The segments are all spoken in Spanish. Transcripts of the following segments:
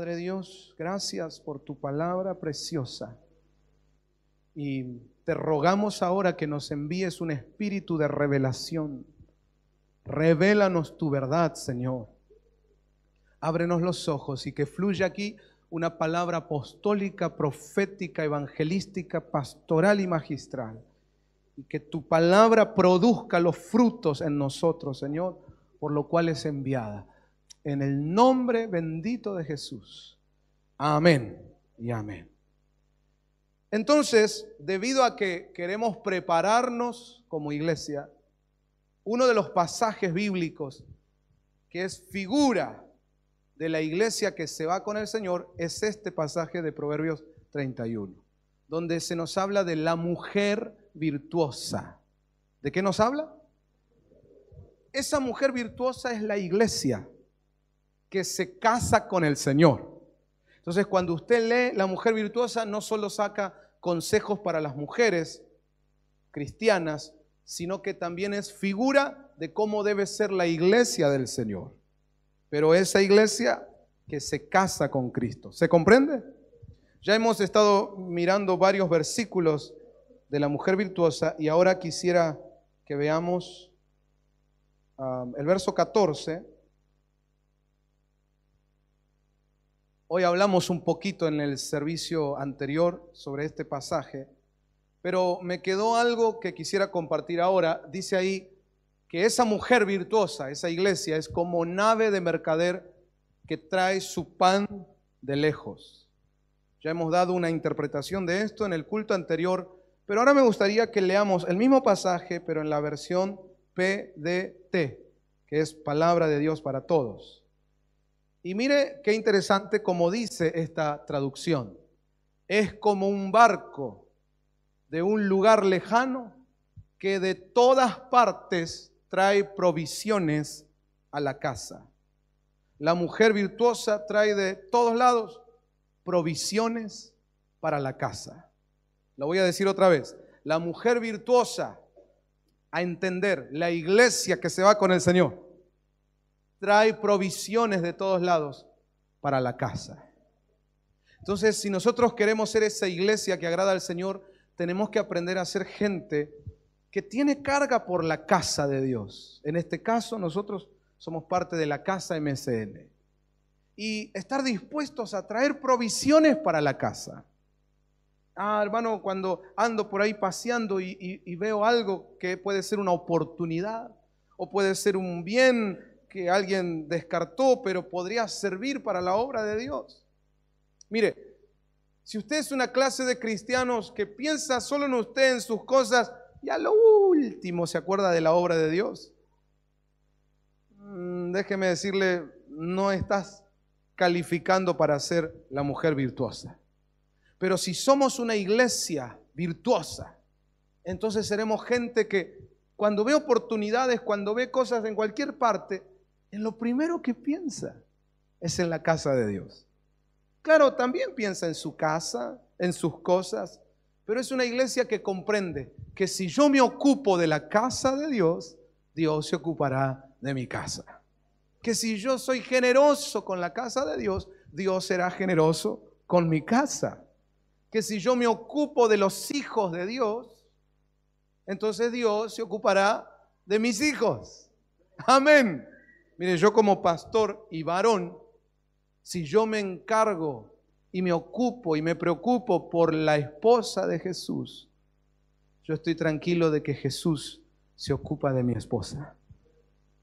Padre Dios, gracias por tu palabra preciosa. Y te rogamos ahora que nos envíes un espíritu de revelación. Revélanos tu verdad, Señor. Ábrenos los ojos y que fluya aquí una palabra apostólica, profética, evangelística, pastoral y magistral. Y que tu palabra produzca los frutos en nosotros, Señor, por lo cual es enviada. En el nombre bendito de Jesús. Amén y amén. Entonces, debido a que queremos prepararnos como iglesia, uno de los pasajes bíblicos que es figura de la iglesia que se va con el Señor es este pasaje de Proverbios 31, donde se nos habla de la mujer virtuosa. ¿De qué nos habla? Esa mujer virtuosa es la iglesia que se casa con el Señor. Entonces, cuando usted lee la mujer virtuosa, no solo saca consejos para las mujeres cristianas, sino que también es figura de cómo debe ser la iglesia del Señor pero esa iglesia que se casa con Cristo. ¿Se comprende? Ya hemos estado mirando varios versículos de la mujer virtuosa y ahora quisiera que veamos um, el verso 14. Hoy hablamos un poquito en el servicio anterior sobre este pasaje, pero me quedó algo que quisiera compartir ahora. Dice ahí, que esa mujer virtuosa, esa iglesia, es como nave de mercader que trae su pan de lejos. Ya hemos dado una interpretación de esto en el culto anterior, pero ahora me gustaría que leamos el mismo pasaje, pero en la versión PDT, que es palabra de Dios para todos. Y mire qué interesante como dice esta traducción. Es como un barco de un lugar lejano que de todas partes trae provisiones a la casa. La mujer virtuosa trae de todos lados provisiones para la casa. Lo voy a decir otra vez. La mujer virtuosa, a entender, la iglesia que se va con el Señor, trae provisiones de todos lados para la casa. Entonces, si nosotros queremos ser esa iglesia que agrada al Señor, tenemos que aprender a ser gente que tiene carga por la casa de Dios. En este caso, nosotros somos parte de la casa MCN. Y estar dispuestos a traer provisiones para la casa. Ah, hermano, cuando ando por ahí paseando y, y veo algo que puede ser una oportunidad o puede ser un bien que alguien descartó, pero podría servir para la obra de Dios. Mire, si usted es una clase de cristianos que piensa solo en usted, en sus cosas, y a lo último se acuerda de la obra de Dios. Mm, déjeme decirle, no estás calificando para ser la mujer virtuosa. Pero si somos una iglesia virtuosa, entonces seremos gente que cuando ve oportunidades, cuando ve cosas en cualquier parte, en lo primero que piensa es en la casa de Dios. Claro, también piensa en su casa, en sus cosas, pero es una iglesia que comprende que si yo me ocupo de la casa de Dios, Dios se ocupará de mi casa. Que si yo soy generoso con la casa de Dios, Dios será generoso con mi casa. Que si yo me ocupo de los hijos de Dios, entonces Dios se ocupará de mis hijos. Amén. Mire, yo como pastor y varón, si yo me encargo y me ocupo y me preocupo por la esposa de Jesús, yo estoy tranquilo de que Jesús se ocupa de mi esposa.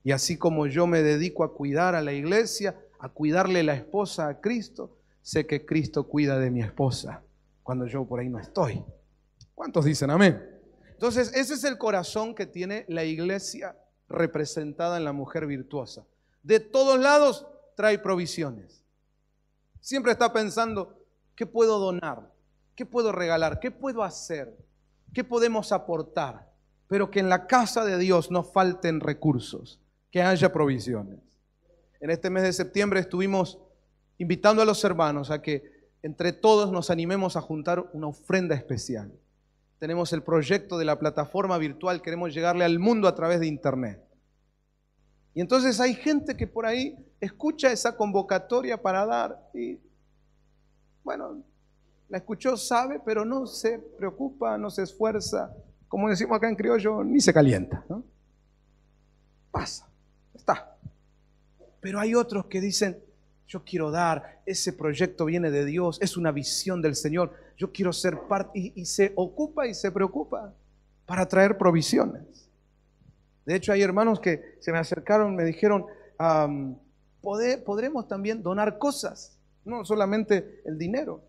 Y así como yo me dedico a cuidar a la iglesia, a cuidarle la esposa a Cristo, sé que Cristo cuida de mi esposa cuando yo por ahí no estoy. ¿Cuántos dicen amén? Entonces, ese es el corazón que tiene la iglesia representada en la mujer virtuosa. De todos lados trae provisiones. Siempre está pensando, ¿qué puedo donar? ¿Qué puedo regalar? ¿Qué puedo hacer? ¿Qué podemos aportar? Pero que en la casa de Dios no falten recursos, que haya provisiones. En este mes de septiembre estuvimos invitando a los hermanos a que entre todos nos animemos a juntar una ofrenda especial. Tenemos el proyecto de la plataforma virtual, queremos llegarle al mundo a través de Internet. Y entonces hay gente que por ahí escucha esa convocatoria para dar y bueno, la escuchó, sabe, pero no se preocupa, no se esfuerza. Como decimos acá en criollo, ni se calienta. Pasa, está. Pero hay otros que dicen, yo quiero dar, ese proyecto viene de Dios, es una visión del Señor, yo quiero ser parte, y, se ocupa y se preocupa para traer provisiones. De hecho, hay hermanos que se me acercaron, me dijeron, podremos también donar cosas, no solamente el dinero,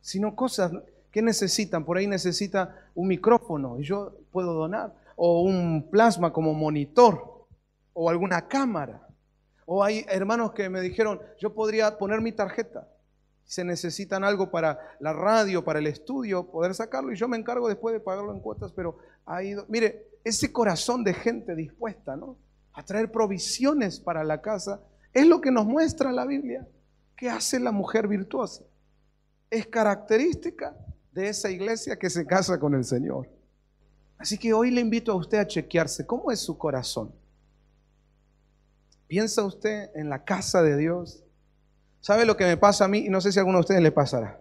sino cosas que necesitan. Por ahí necesita un micrófono y yo puedo donar, o un plasma como monitor, o alguna cámara. O hay hermanos que me dijeron, yo podría poner mi tarjeta. Si necesitan algo para la radio, para el estudio, poder sacarlo y yo me encargo después de pagarlo en cuotas, pero ha ido. Mire, ese corazón de gente dispuesta, ¿no? A traer provisiones para la casa, es lo que nos muestra la Biblia. ¿Qué hace la mujer virtuosa? Es característica de esa iglesia que se casa con el Señor. Así que hoy le invito a usted a chequearse cómo es su corazón. ¿Piensa usted en la casa de Dios? ¿Sabe lo que me pasa a mí? Y no sé si a alguno de ustedes le pasará.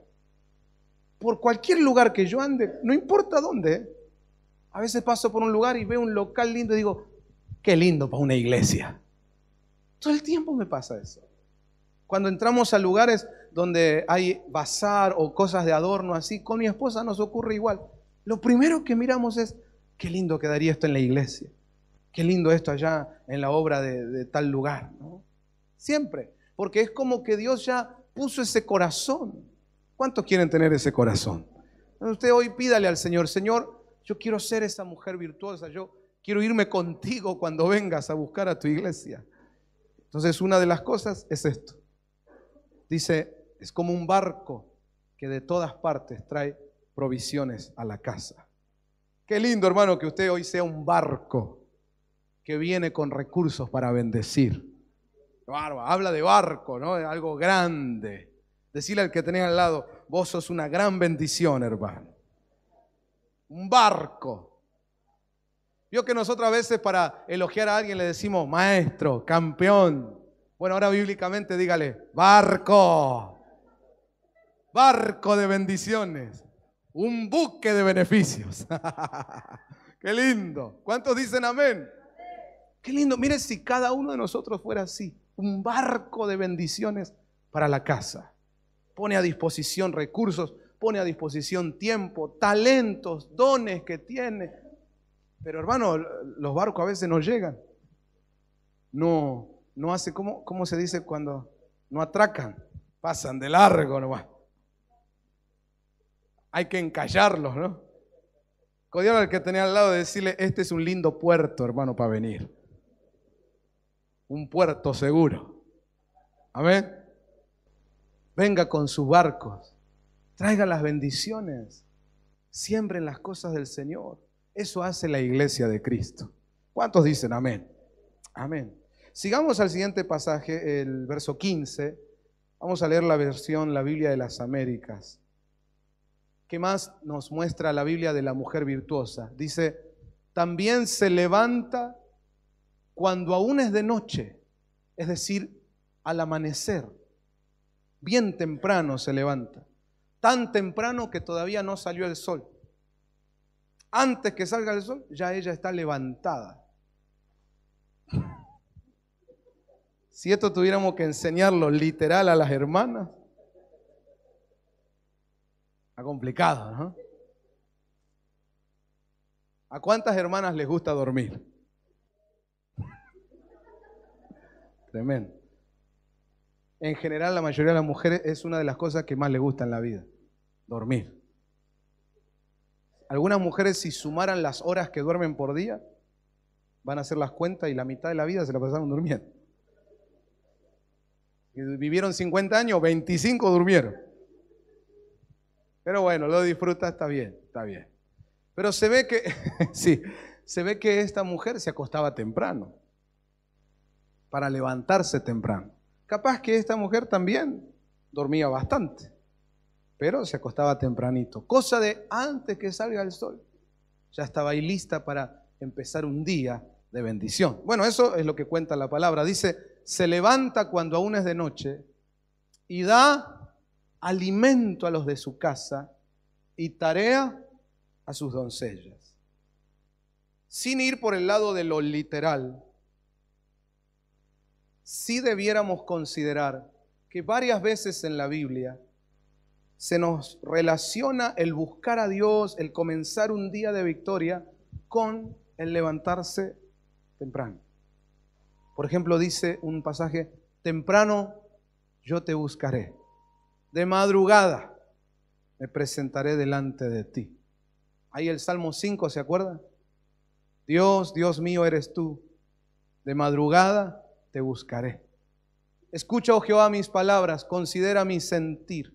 Por cualquier lugar que yo ande, no importa dónde, a veces paso por un lugar y veo un local lindo y digo, qué lindo para una iglesia. Todo el tiempo me pasa eso. Cuando entramos a lugares donde hay bazar o cosas de adorno así, con mi esposa nos ocurre igual. Lo primero que miramos es, qué lindo quedaría esto en la iglesia qué lindo esto allá en la obra de, tal lugar. ¿no? Siempre, porque es como que Dios ya puso ese corazón. ¿Cuántos quieren tener ese corazón? Usted hoy pídale al Señor, Señor, yo quiero ser esa mujer virtuosa, yo quiero irme contigo cuando vengas a buscar a tu iglesia. Entonces una de las cosas es esto. Dice, es como un barco que de todas partes trae provisiones a la casa. Qué lindo, hermano, que usted hoy sea un barco que viene con recursos para bendecir. habla de barco, ¿no? De algo grande. Decirle al que tenés al lado, vos sos una gran bendición, hermano. Un barco. Vio que nosotros a veces para elogiar a alguien le decimos maestro, campeón. Bueno, ahora bíblicamente dígale, barco. Barco de bendiciones. Un buque de beneficios. Qué lindo. ¿Cuántos dicen amén? Qué lindo. Mire si cada uno de nosotros fuera así. Un barco de bendiciones para la casa. Pone a disposición recursos, pone a disposición tiempo, talentos, dones que tiene. Pero hermano, los barcos a veces no llegan. No, no hace, ¿cómo, cómo se dice cuando no atracan? Pasan de largo nomás. Hay que encallarlos, ¿no? Codiar al que tenía al lado de decirle, este es un lindo puerto, hermano, para venir un puerto seguro. Amén. Venga con sus barcos, traiga las bendiciones, siembren las cosas del Señor. Eso hace la iglesia de Cristo. ¿Cuántos dicen amén? Amén. Sigamos al siguiente pasaje, el verso 15. Vamos a leer la versión, la Biblia de las Américas. ¿Qué más nos muestra la Biblia de la mujer virtuosa? Dice, también se levanta cuando aún es de noche, es decir, al amanecer, bien temprano se levanta, tan temprano que todavía no salió el sol. Antes que salga el sol, ya ella está levantada. Si esto tuviéramos que enseñarlo literal a las hermanas, está complicado, ¿no? ¿A cuántas hermanas les gusta dormir? Tremendo. En general, la mayoría de las mujeres es una de las cosas que más les gusta en la vida, dormir. Algunas mujeres, si sumaran las horas que duermen por día, van a hacer las cuentas y la mitad de la vida se la pasaron durmiendo. vivieron 50 años, 25 durmieron. Pero bueno, lo disfruta, está bien, está bien. Pero se ve que, sí, se ve que esta mujer se acostaba temprano para levantarse temprano. Capaz que esta mujer también dormía bastante, pero se acostaba tempranito. Cosa de antes que salga el sol. Ya estaba ahí lista para empezar un día de bendición. Bueno, eso es lo que cuenta la palabra. Dice, se levanta cuando aún es de noche y da alimento a los de su casa y tarea a sus doncellas. Sin ir por el lado de lo literal, sí debiéramos considerar que varias veces en la Biblia se nos relaciona el buscar a Dios, el comenzar un día de victoria con el levantarse temprano. Por ejemplo, dice un pasaje, temprano yo te buscaré, de madrugada me presentaré delante de ti. Ahí el Salmo 5, ¿se acuerda? Dios, Dios mío eres tú, de madrugada te buscaré. Escucha, oh Jehová, mis palabras, considera mi sentir.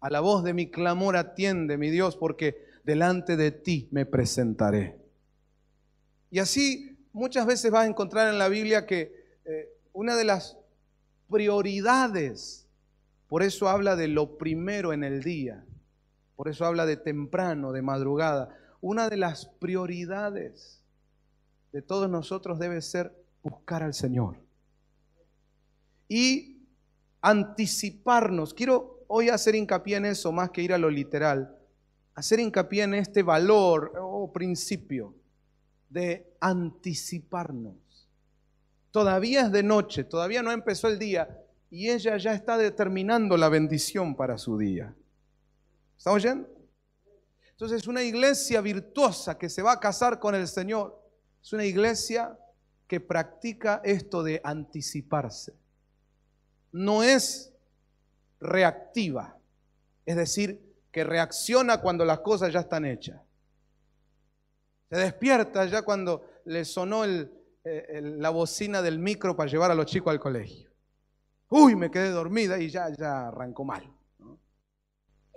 A la voz de mi clamor atiende, mi Dios, porque delante de ti me presentaré. Y así muchas veces vas a encontrar en la Biblia que eh, una de las prioridades, por eso habla de lo primero en el día, por eso habla de temprano, de madrugada, una de las prioridades de todos nosotros debe ser buscar al Señor. Y anticiparnos. Quiero hoy hacer hincapié en eso más que ir a lo literal. Hacer hincapié en este valor o principio de anticiparnos. Todavía es de noche, todavía no empezó el día y ella ya está determinando la bendición para su día. ¿Está oyendo? Entonces, una iglesia virtuosa que se va a casar con el Señor es una iglesia que practica esto de anticiparse. No es reactiva, es decir, que reacciona cuando las cosas ya están hechas. Se despierta ya cuando le sonó eh, la bocina del micro para llevar a los chicos al colegio. Uy, me quedé dormida y ya, ya arrancó mal.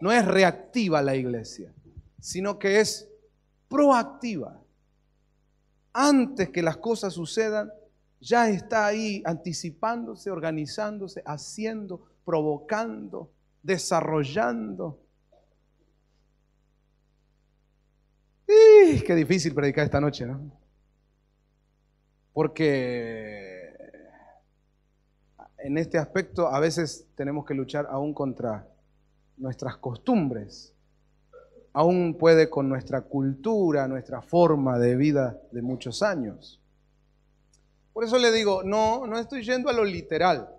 ¿no? es reactiva la iglesia, sino que es proactiva. Antes que las cosas sucedan, ya está ahí anticipándose, organizándose, haciendo, provocando, desarrollando. Qué difícil predicar esta noche, ¿no? Porque en este aspecto a veces tenemos que luchar aún contra nuestras costumbres, aún puede con nuestra cultura, nuestra forma de vida de muchos años. Por eso le digo, no, no estoy yendo a lo literal,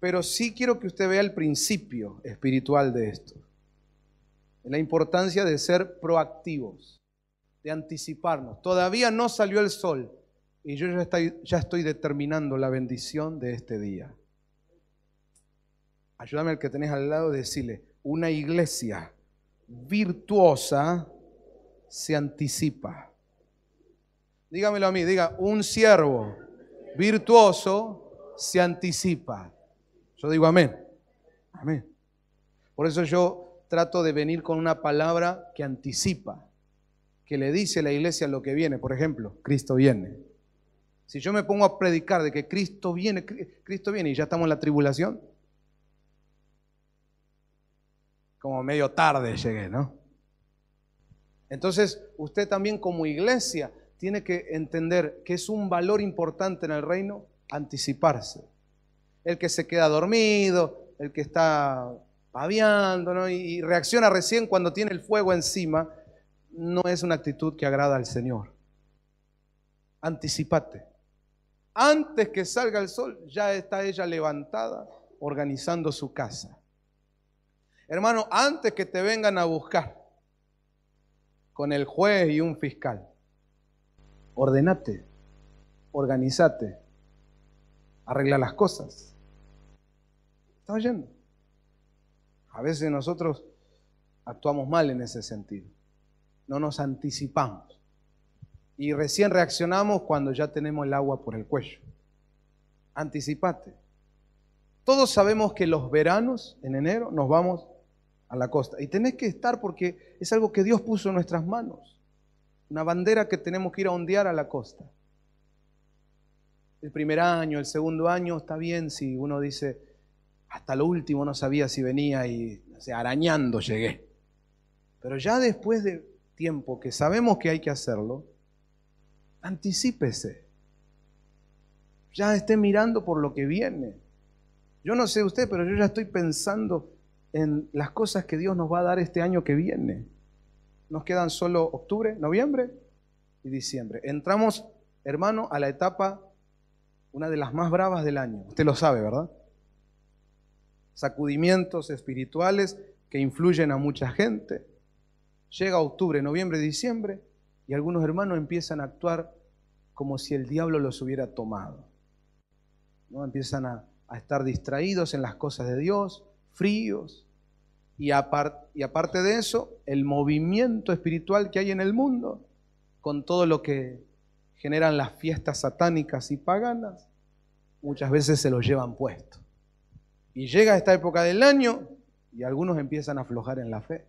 pero sí quiero que usted vea el principio espiritual de esto. La importancia de ser proactivos, de anticiparnos. Todavía no salió el sol y yo ya estoy, determinando la bendición de este día. Ayúdame al que tenés al lado decirle, una iglesia virtuosa se anticipa. Dígamelo a mí, diga, un siervo virtuoso se anticipa. Yo digo amén. Amén. Por eso yo trato de venir con una palabra que anticipa, que le dice a la iglesia lo que viene. Por ejemplo, Cristo viene. Si yo me pongo a predicar de que Cristo viene, Cristo viene y ya estamos en la tribulación, como medio tarde llegué, ¿no? Entonces, usted también como iglesia tiene que entender que es un valor importante en el reino anticiparse. El que se queda dormido, el que está paviando y reacciona recién cuando tiene el fuego encima, no es una actitud que agrada al Señor. Anticipate. Antes que salga el sol, ya está ella levantada organizando su casa. Hermano, antes que te vengan a buscar con el juez y un fiscal, ordenate, organizate, arregla las cosas. ¿Estás oyendo? A veces nosotros actuamos mal en ese sentido. No nos anticipamos. Y recién reaccionamos cuando ya tenemos el agua por el cuello. Anticipate. Todos sabemos que los veranos, en enero, nos vamos a la costa. Y tenés que estar porque es algo que Dios puso en nuestras manos. Una bandera que tenemos que ir a ondear a la costa. El primer año, el segundo año, está bien si uno dice, hasta lo último no sabía si venía y arañando llegué. Pero ya después de tiempo que sabemos que hay que hacerlo, anticípese. Ya esté mirando por lo que viene. Yo no sé usted, pero yo ya estoy pensando en las cosas que Dios nos va a dar este año que viene. Nos quedan solo octubre, noviembre y diciembre. Entramos, hermano, a la etapa, una de las más bravas del año. Usted lo sabe, ¿verdad? Sacudimientos espirituales que influyen a mucha gente. Llega octubre, noviembre, diciembre y algunos hermanos empiezan a actuar como si el diablo los hubiera tomado. ¿no? Empiezan a, a estar distraídos en las cosas de Dios, fríos. Y, aparte de eso, el movimiento espiritual que hay en el mundo, con todo lo que generan las fiestas satánicas y paganas, muchas veces se lo llevan puesto. Y llega esta época del año y algunos empiezan a aflojar en la fe.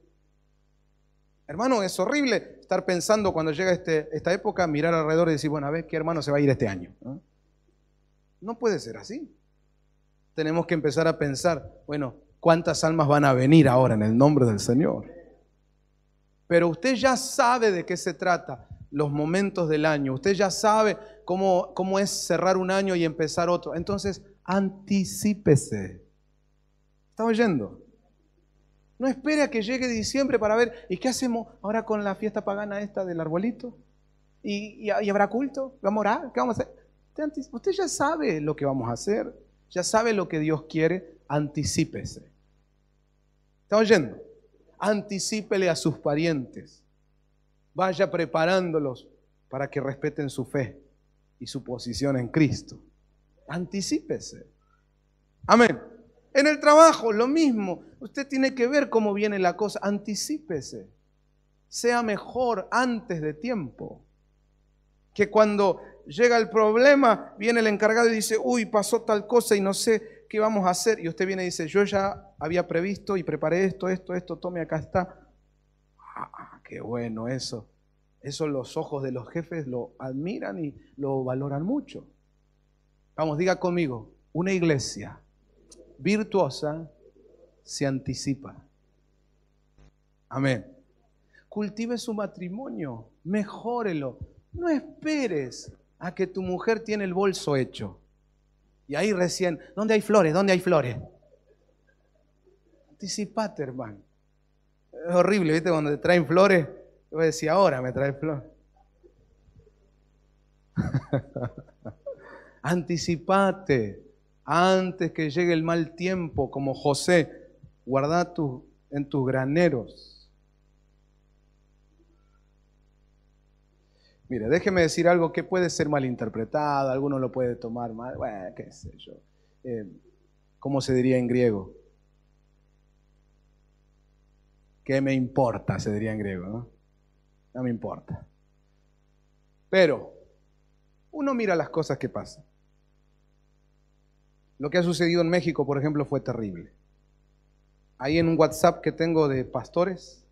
Hermano, es horrible estar pensando cuando llega este, esta época, mirar alrededor y decir, bueno, a ver qué hermano se va a ir este año. no puede ser así. Tenemos que empezar a pensar, bueno, ¿cuántas almas van a venir ahora en el nombre del Señor? Pero usted ya sabe de qué se trata los momentos del año. Usted ya sabe cómo, cómo es cerrar un año y empezar otro. Entonces, anticípese. ¿Está oyendo? No espere a que llegue diciembre para ver, ¿y qué hacemos ahora con la fiesta pagana esta del arbolito? ¿Y, y, habrá culto? ¿Vamos a orar? ¿Qué vamos a hacer? Usted ya sabe lo que vamos a hacer, ya sabe lo que Dios quiere, anticípese. ¿Está oyendo? Anticípele a sus parientes. Vaya preparándolos para que respeten su fe y su posición en Cristo. Anticípese. Amén. En el trabajo, lo mismo. Usted tiene que ver cómo viene la cosa. Anticípese. Sea mejor antes de tiempo. Que cuando llega el problema, viene el encargado y dice, uy, pasó tal cosa y no sé qué vamos a hacer. Y usted viene y dice, yo ya había previsto y preparé esto, esto, esto, tome, acá está. Ah, qué bueno eso. Eso los ojos de los jefes lo admiran y lo valoran mucho. Vamos, diga conmigo, una iglesia virtuosa se anticipa. Amén. Cultive su matrimonio, mejórelo. No esperes a que tu mujer tiene el bolso hecho. Y ahí recién, ¿dónde hay flores? ¿Dónde hay flores? Anticipate, hermano. Es horrible, ¿viste? Cuando te traen flores, yo decía, ahora me trae flores. Anticipate antes que llegue el mal tiempo, como José, guarda tu, en tus graneros. Mire, déjeme decir algo que puede ser malinterpretado, alguno lo puede tomar mal, bueno, qué sé yo. Eh, ¿Cómo se diría en griego? ¿Qué me importa? Se diría en griego, ¿no? No me importa. Pero uno mira las cosas que pasan. Lo que ha sucedido en México, por ejemplo, fue terrible. Ahí en un WhatsApp que tengo de pastores,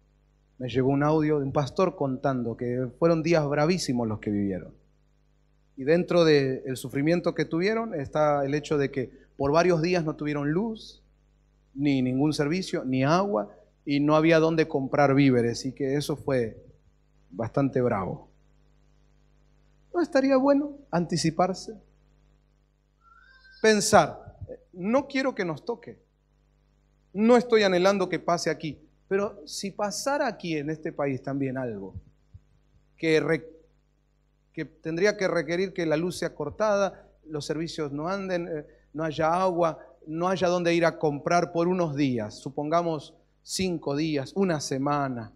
me llegó un audio de un pastor contando que fueron días bravísimos los que vivieron. Y dentro del sufrimiento que tuvieron está el hecho de que por varios días no tuvieron luz, ni ningún servicio, ni agua, y no había dónde comprar víveres, y que eso fue bastante bravo. ¿No estaría bueno anticiparse? pensar, no quiero que nos toque, no estoy anhelando que pase aquí, pero si pasara aquí en este país también algo que, tendría que requerir que la luz sea cortada, los servicios no anden, eh, no haya agua, no haya dónde ir a comprar por unos días, supongamos cinco días, una semana.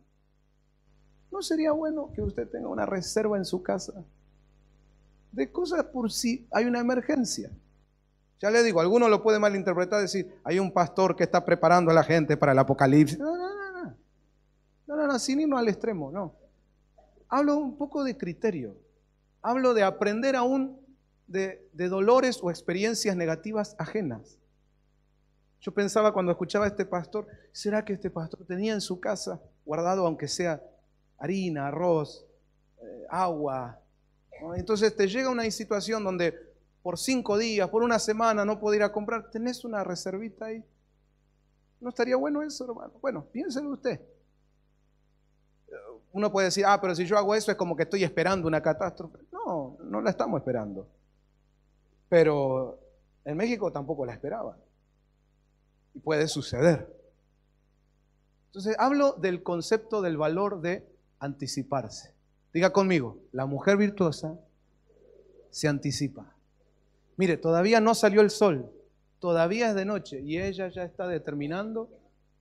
¿No sería bueno que usted tenga una reserva en su casa de cosas por si hay una emergencia? Ya le digo, alguno lo puede malinterpretar, decir, hay un pastor que está preparando a la gente para el apocalipsis. No, no. No, no, no, sin irnos al extremo, no. Hablo un poco de criterio. Hablo de aprender aún de, dolores o experiencias negativas ajenas. Yo pensaba cuando escuchaba a este pastor, ¿será que este pastor tenía en su casa guardado, aunque sea harina, arroz, eh, agua? Entonces te llega una situación donde por cinco días, por una semana no puedo ir a comprar, ¿tenés una reservita ahí? ¿No estaría bueno eso, hermano? Bueno, piénselo usted. Uno puede decir, ah, pero si yo hago eso es como que estoy esperando una catástrofe. No, no la estamos esperando. Pero en México tampoco la esperaban. Y puede suceder. Entonces hablo del concepto del valor de anticiparse. Diga conmigo, la mujer virtuosa se anticipa. Mire, todavía no salió el sol, todavía es de noche y ella ya está determinando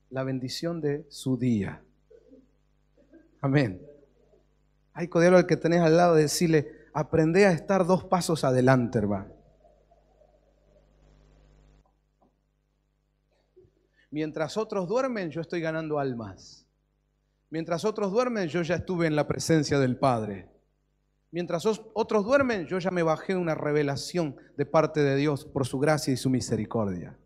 la bendición de su día. Amén. Hay codero al que tenés al lado, decirle, aprende a estar dos pasos adelante, hermano. Mientras otros duermen, yo estoy ganando almas. Mientras otros duermen, yo ya estuve en la presencia del Padre. Mientras otros duermen, yo ya me bajé una revelación de parte de Dios por su gracia y su misericordia.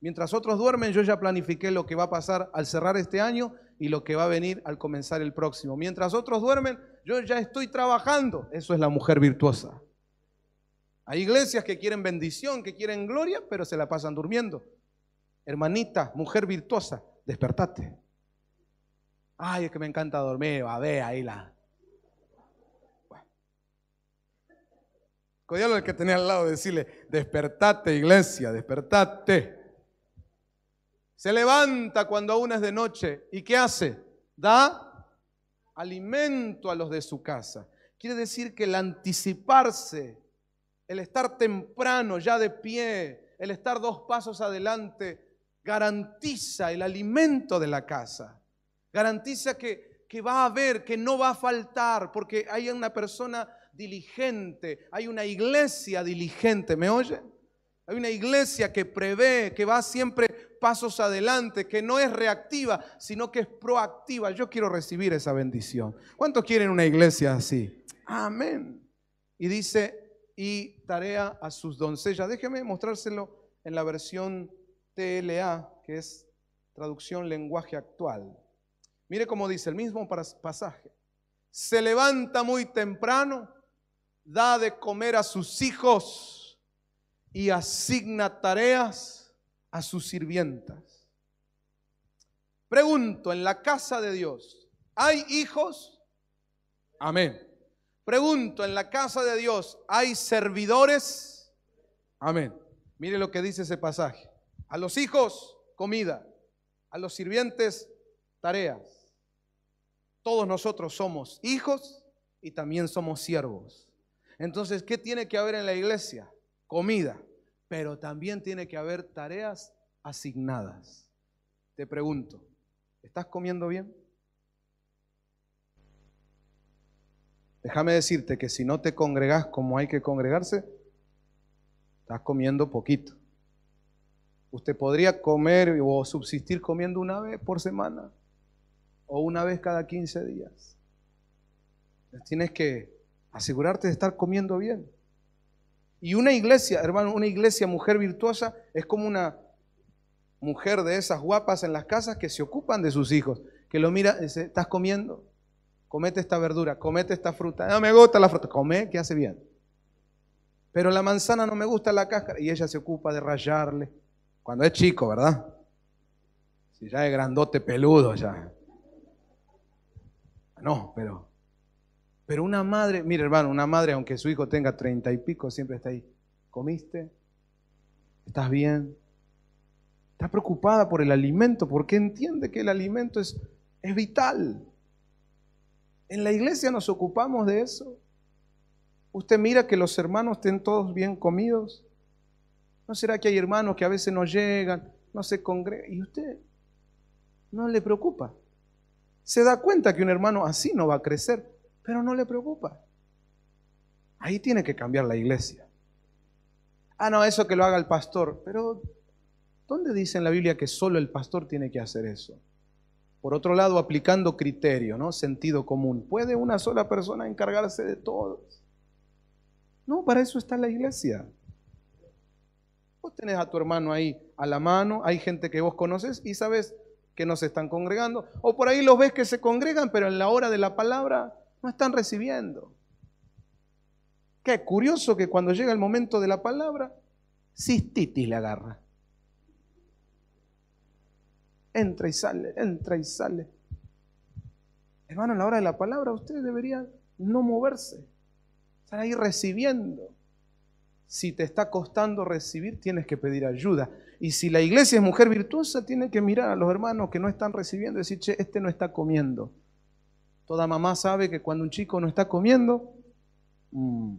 Mientras otros duermen, yo ya planifiqué lo que va a pasar al cerrar este año y lo que va a venir al comenzar el próximo. Mientras otros duermen, yo ya estoy trabajando. Eso es la mujer virtuosa. Hay iglesias que quieren bendición, que quieren gloria, pero se la pasan durmiendo. Hermanita, mujer virtuosa, despertate. Ay, es que me encanta dormir, va, ve ahí la. Bueno. el que tenía al lado, decirle, despertate iglesia, despertate. Se levanta cuando aún es de noche. ¿Y qué hace? Da alimento a los de su casa. Quiere decir que el anticiparse, el estar temprano, ya de pie, el estar dos pasos adelante, garantiza el alimento de la casa. Garantiza que, que va a haber, que no va a faltar, porque hay una persona diligente, hay una iglesia diligente, ¿me oye? Hay una iglesia que prevé, que va siempre pasos adelante, que no es reactiva, sino que es proactiva. Yo quiero recibir esa bendición. ¿Cuántos quieren una iglesia así? Amén. Y dice, y tarea a sus doncellas. Déjeme mostrárselo en la versión TLA, que es traducción lenguaje actual. Mire cómo dice el mismo pasaje. Se levanta muy temprano, da de comer a sus hijos y asigna tareas a sus sirvientas. Pregunto, en la casa de Dios, ¿hay hijos? Amén. Pregunto, en la casa de Dios, ¿hay servidores? Amén. Mire lo que dice ese pasaje. A los hijos, comida. A los sirvientes, tareas. Todos nosotros somos hijos y también somos siervos. Entonces, ¿qué tiene que haber en la iglesia? Comida, pero también tiene que haber tareas asignadas. Te pregunto, ¿estás comiendo bien? Déjame decirte que si no te congregas como hay que congregarse, estás comiendo poquito. Usted podría comer o subsistir comiendo una vez por semana o una vez cada 15 días. tienes que asegurarte de estar comiendo bien. Y una iglesia, hermano, una iglesia mujer virtuosa es como una mujer de esas guapas en las casas que se ocupan de sus hijos, que lo mira, dice, ¿estás comiendo? Comete esta verdura, comete esta fruta. No me gusta la fruta, come, que hace bien. Pero la manzana no me gusta la cáscara y ella se ocupa de rayarle, cuando es chico, ¿verdad? Si ya es grandote peludo ya. No, pero, pero una madre, mire hermano, una madre, aunque su hijo tenga treinta y pico, siempre está ahí. ¿Comiste? ¿Estás bien? Está preocupada por el alimento porque entiende que el alimento es, es vital. En la iglesia nos ocupamos de eso. Usted mira que los hermanos estén todos bien comidos. ¿No será que hay hermanos que a veces no llegan, no se congregan? Y usted no le preocupa. Se da cuenta que un hermano así no va a crecer, pero no le preocupa. Ahí tiene que cambiar la iglesia. Ah, no, eso que lo haga el pastor. Pero, ¿dónde dice en la Biblia que solo el pastor tiene que hacer eso? Por otro lado, aplicando criterio, ¿no? Sentido común. ¿Puede una sola persona encargarse de todos? No, para eso está la iglesia. Vos tenés a tu hermano ahí a la mano, hay gente que vos conoces y sabes que no se están congregando. O por ahí los ves que se congregan, pero en la hora de la palabra no están recibiendo. Qué curioso que cuando llega el momento de la palabra, cistitis le agarra. Entra y sale, entra y sale. Hermano, en la hora de la palabra usted debería no moverse, estar ahí recibiendo Si te está costando recibir, tienes que pedir ayuda. Y si la iglesia es mujer virtuosa, tiene que mirar a los hermanos que no están recibiendo y decir, che, este no está comiendo. Toda mamá sabe que cuando un chico no está comiendo, mmm,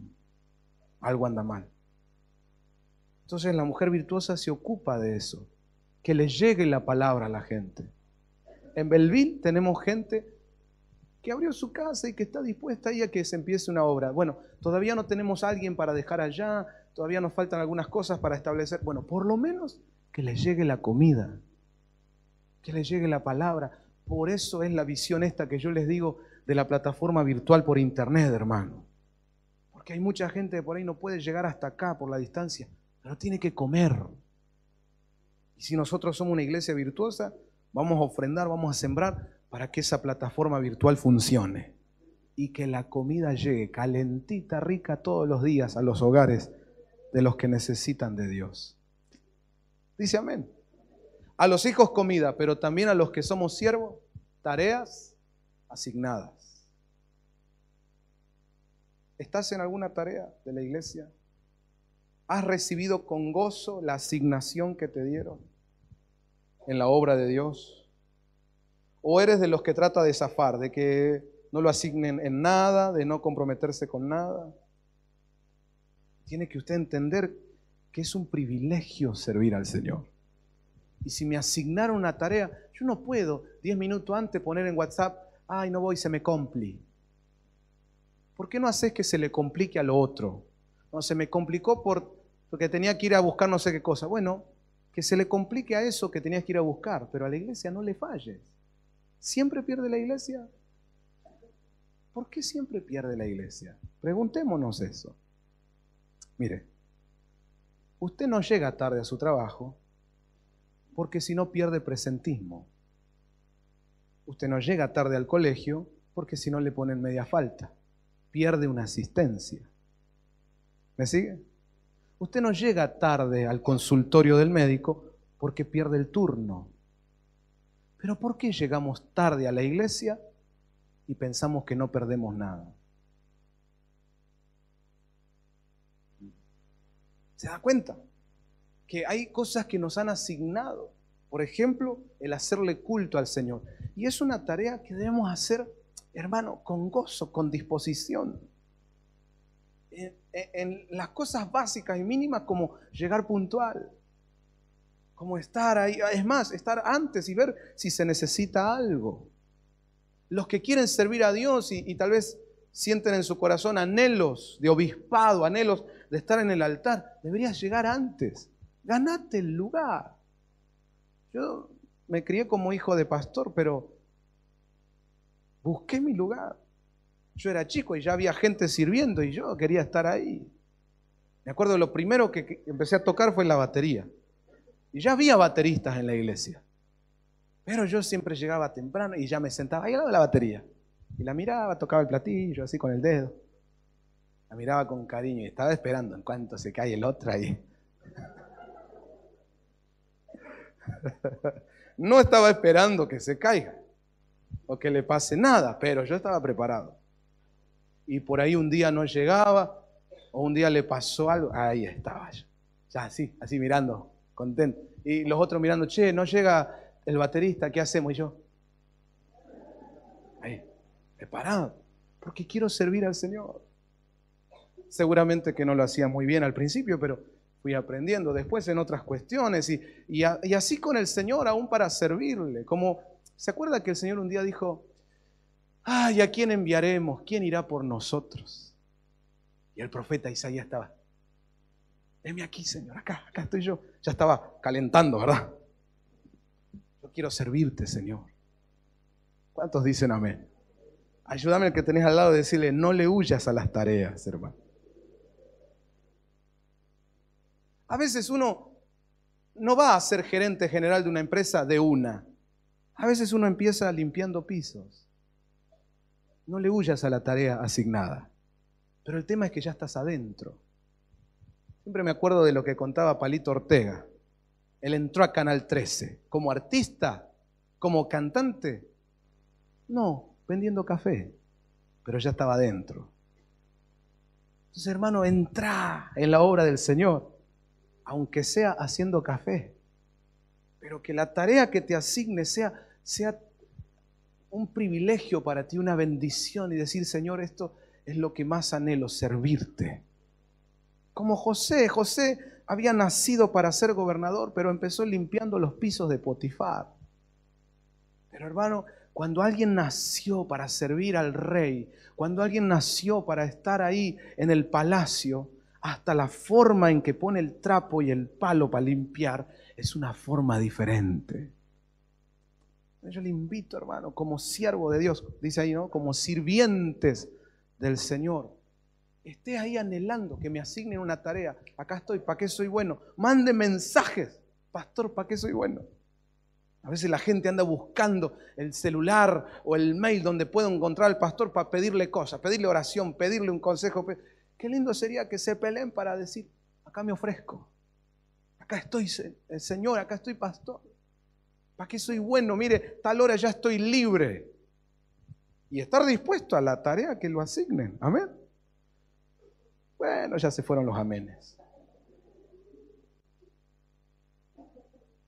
algo anda mal. Entonces la mujer virtuosa se ocupa de eso, que le llegue la palabra a la gente. En Belville tenemos gente que abrió su casa y que está dispuesta ahí a que se empiece una obra. Bueno, todavía no tenemos a alguien para dejar allá, todavía nos faltan algunas cosas para establecer. Bueno, por lo menos que le llegue la comida, que le llegue la palabra. Por eso es la visión esta que yo les digo de la plataforma virtual por internet, hermano. Porque hay mucha gente por ahí no puede llegar hasta acá por la distancia, pero tiene que comer. Y si nosotros somos una iglesia virtuosa, vamos a ofrendar, vamos a sembrar para que esa plataforma virtual funcione y que la comida llegue calentita, rica todos los días a los hogares de los que necesitan de Dios. Dice amén. A los hijos comida, pero también a los que somos siervos, tareas asignadas. ¿Estás en alguna tarea de la iglesia? ¿Has recibido con gozo la asignación que te dieron en la obra de Dios? ¿O eres de los que trata de zafar, de que no lo asignen en nada, de no comprometerse con nada? Tiene que usted entender que es un privilegio servir al Señor. Y si me asignaron una tarea, yo no puedo diez minutos antes poner en WhatsApp, ay, no voy, se me compli. ¿por qué no haces que se le complique a lo otro? No, se me complicó por, porque tenía que ir a buscar no sé qué cosa. Bueno, que se le complique a eso que tenías que ir a buscar, pero a la iglesia no le falles. ¿Siempre pierde la iglesia? ¿Por qué siempre pierde la iglesia? Preguntémonos eso. Mire, usted no llega tarde a su trabajo porque si no pierde presentismo. Usted no llega tarde al colegio porque si no le ponen media falta pierde una asistencia. ¿Me sigue? Usted no llega tarde al consultorio del médico porque pierde el turno. Pero ¿por qué llegamos tarde a la iglesia y pensamos que no perdemos nada? ¿Se da cuenta? Que hay cosas que nos han asignado. Por ejemplo, el hacerle culto al Señor. Y es una tarea que debemos hacer hermano, con gozo, con disposición. En, las cosas básicas y mínimas como llegar puntual, como estar ahí, es más, estar antes y ver si se necesita algo. Los que quieren servir a Dios y, y tal vez sienten en su corazón anhelos de obispado, anhelos de estar en el altar, deberías llegar antes. Ganate el lugar. Yo me crié como hijo de pastor, pero Busqué mi lugar. Yo era chico y ya había gente sirviendo y yo quería estar ahí. Me acuerdo lo primero que empecé a tocar fue la batería. Y ya había bateristas en la iglesia. Pero yo siempre llegaba temprano y ya me sentaba ahí al lado de la batería. Y la miraba, tocaba el platillo así con el dedo. La miraba con cariño y estaba esperando en cuanto se cae el otro ahí. No estaba esperando que se caiga o que le pase nada, pero yo estaba preparado. Y por ahí un día no llegaba, o un día le pasó algo, ahí estaba yo. Ya así, así mirando, contento. Y los otros mirando, che, no llega el baterista, ¿qué hacemos? Y yo, ahí, preparado, porque quiero servir al Señor. Seguramente que no lo hacía muy bien al principio, pero fui aprendiendo después en otras cuestiones y, y, y así con el Señor aún para servirle, como ¿Se acuerda que el Señor un día dijo, ay, ¿a quién enviaremos? ¿Quién irá por nosotros? Y el profeta Isaías estaba, Deme aquí, Señor, acá, acá estoy yo. Ya estaba calentando, ¿verdad? Yo quiero servirte, Señor. ¿Cuántos dicen amén? Ayúdame al que tenés al lado de decirle, no le huyas a las tareas, hermano. A veces uno no va a ser gerente general de una empresa de una. A veces uno empieza limpiando pisos. No le huyas a la tarea asignada. Pero el tema es que ya estás adentro. Siempre me acuerdo de lo que contaba Palito Ortega. Él entró a Canal 13 como artista, como cantante. No, vendiendo café, pero ya estaba adentro. Entonces, hermano, entra en la obra del Señor, aunque sea haciendo café. Pero que la tarea que te asigne sea, sea un privilegio para ti, una bendición y decir, Señor, esto es lo que más anhelo, servirte. Como José, José había nacido para ser gobernador, pero empezó limpiando los pisos de Potifar. Pero hermano, cuando alguien nació para servir al rey, cuando alguien nació para estar ahí en el palacio, hasta la forma en que pone el trapo y el palo para limpiar es una forma diferente. Yo le invito, hermano, como siervo de Dios, dice ahí, ¿no? Como sirvientes del Señor. Esté ahí anhelando que me asignen una tarea. Acá estoy, ¿para qué soy bueno? Mande mensajes, pastor, ¿para qué soy bueno? A veces la gente anda buscando el celular o el mail donde pueda encontrar al pastor para pedirle cosas, pedirle oración, pedirle un consejo. Qué lindo sería que se peleen para decir, acá me ofrezco. Acá estoy, el Señor, acá estoy pastor. ¿Para qué soy bueno? Mire, tal hora ya estoy libre. Y estar dispuesto a la tarea que lo asignen. Amén. Bueno, ya se fueron los amenes.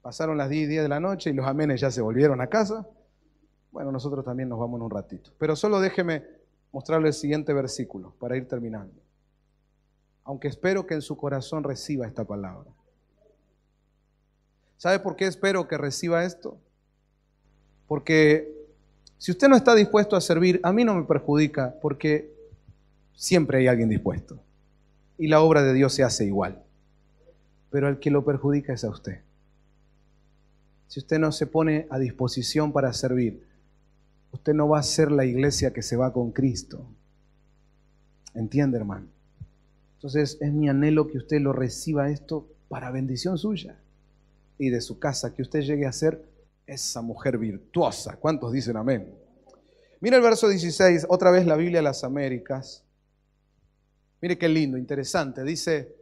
Pasaron las 10 y 10 de la noche y los amenes ya se volvieron a casa. Bueno, nosotros también nos vamos en un ratito. Pero solo déjeme mostrarle el siguiente versículo para ir terminando. Aunque espero que en su corazón reciba esta palabra. ¿Sabe por qué espero que reciba esto? Porque si usted no está dispuesto a servir, a mí no me perjudica porque siempre hay alguien dispuesto. Y la obra de Dios se hace igual. Pero el que lo perjudica es a usted si usted no se pone a disposición para servir, usted no va a ser la iglesia que se va con Cristo. ¿Entiende, hermano? Entonces es mi anhelo que usted lo reciba esto para bendición suya y de su casa, que usted llegue a ser esa mujer virtuosa. ¿Cuántos dicen amén? Mira el verso 16, otra vez la Biblia de las Américas. Mire qué lindo, interesante. Dice,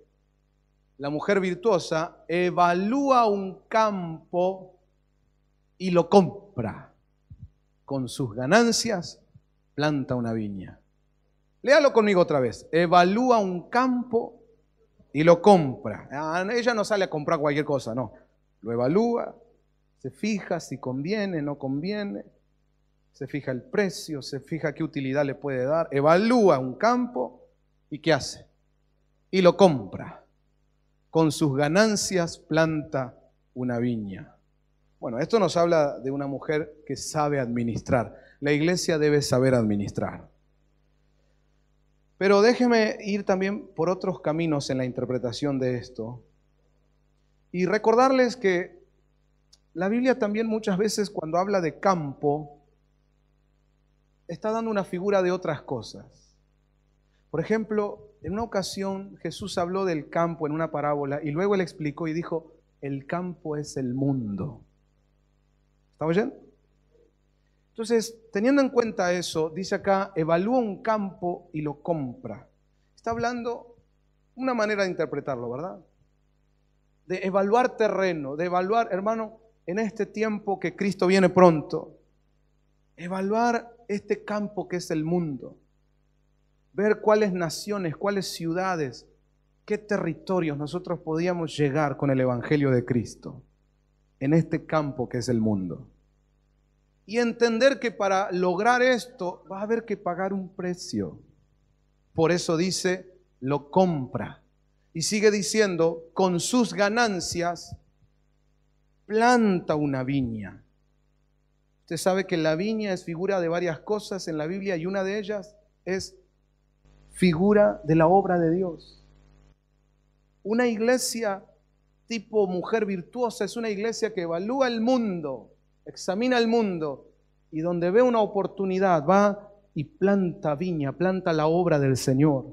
la mujer virtuosa evalúa un campo y lo compra. Con sus ganancias planta una viña. Léalo conmigo otra vez. Evalúa un campo y lo compra. Ah, ella no sale a comprar cualquier cosa, no. Lo evalúa, se fija si conviene, no conviene, se fija el precio, se fija qué utilidad le puede dar. Evalúa un campo y ¿qué hace? Y lo compra. Con sus ganancias planta una viña. Bueno, esto nos habla de una mujer que sabe administrar. La iglesia debe saber administrar. Pero déjeme ir también por otros caminos en la interpretación de esto. Y recordarles que la Biblia también muchas veces cuando habla de campo, está dando una figura de otras cosas. Por ejemplo, en una ocasión Jesús habló del campo en una parábola y luego él explicó y dijo, el campo es el mundo. ¿Está oyendo? Entonces, teniendo en cuenta eso, dice acá, evalúa un campo y lo compra. Está hablando una manera de interpretarlo, ¿verdad? De evaluar terreno, de evaluar, hermano, en este tiempo que Cristo viene pronto, evaluar este campo que es el mundo, ver cuáles naciones, cuáles ciudades, qué territorios nosotros podíamos llegar con el Evangelio de Cristo en este campo que es el mundo. Y entender que para lograr esto va a haber que pagar un precio. Por eso dice, lo compra. Y sigue diciendo, con sus ganancias, planta una viña. Usted sabe que la viña es figura de varias cosas en la Biblia y una de ellas es figura de la obra de Dios. Una iglesia tipo mujer virtuosa es una iglesia que evalúa el mundo, examina el mundo y donde ve una oportunidad va y planta viña, planta la obra del Señor.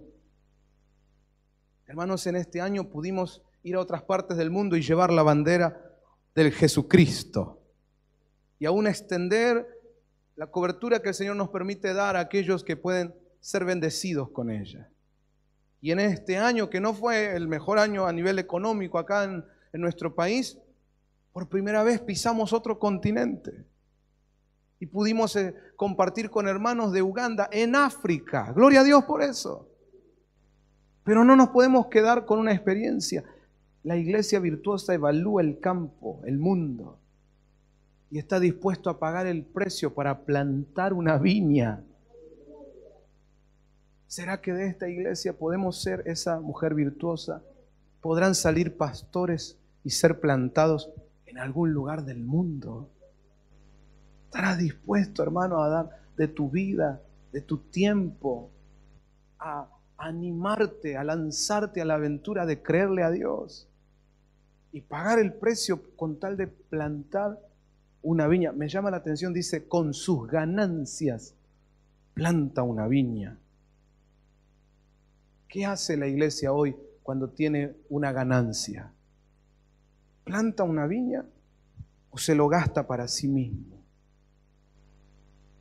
Hermanos, en este año pudimos ir a otras partes del mundo y llevar la bandera del Jesucristo y aún extender la cobertura que el Señor nos permite dar a aquellos que pueden ser bendecidos con ella. Y en este año, que no fue el mejor año a nivel económico acá en, nuestro país, por primera vez pisamos otro continente. Y pudimos eh, compartir con hermanos de Uganda en África. Gloria a Dios por eso. Pero no nos podemos quedar con una experiencia. La iglesia virtuosa evalúa el campo, el mundo, y está dispuesto a pagar el precio para plantar una viña. ¿Será que de esta iglesia podemos ser esa mujer virtuosa? ¿Podrán salir pastores y ser plantados en algún lugar del mundo? ¿Estarás dispuesto, hermano, a dar de tu vida, de tu tiempo, a animarte, a lanzarte a la aventura de creerle a Dios y pagar el precio con tal de plantar una viña. Me llama la atención, dice, con sus ganancias planta una viña. ¿Qué hace la iglesia hoy cuando tiene una ganancia? ¿Planta una viña o se lo gasta para sí mismo?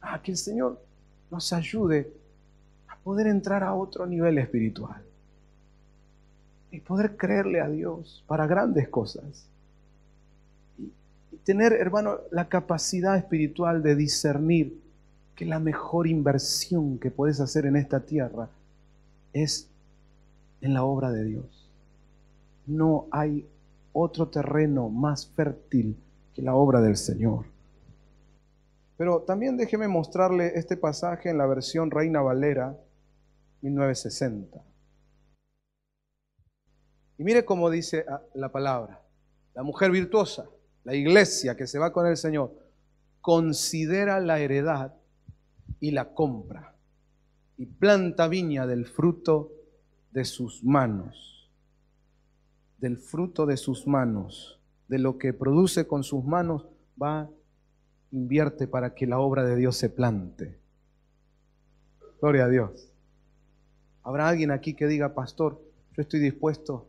Ah, que el Señor nos ayude poder entrar a otro nivel espiritual y poder creerle a Dios para grandes cosas. Y, tener, hermano, la capacidad espiritual de discernir que la mejor inversión que puedes hacer en esta tierra es en la obra de Dios. No hay otro terreno más fértil que la obra del Señor. Pero también déjeme mostrarle este pasaje en la versión Reina Valera, 1960. Y mire cómo dice ah, la palabra. La mujer virtuosa, la iglesia que se va con el Señor, considera la heredad y la compra y planta viña del fruto de sus manos, del fruto de sus manos, de lo que produce con sus manos, va, invierte para que la obra de Dios se plante. Gloria a Dios. ¿Habrá alguien aquí que diga, pastor, yo estoy dispuesto